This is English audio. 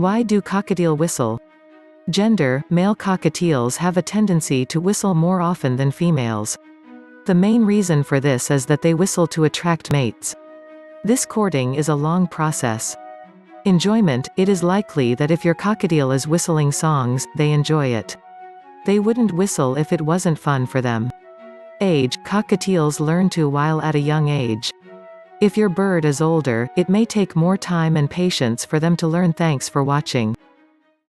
Why do cockatiel whistle? Gender, male cockatiels have a tendency to whistle more often than females. The main reason for this is that they whistle to attract mates. This courting is a long process. Enjoyment, it is likely that if your cockatiel is whistling songs, they enjoy it. They wouldn't whistle if it wasn't fun for them. Age, cockatiels learn to while at a young age. If your bird is older, it may take more time and patience for them to learn thanks for watching.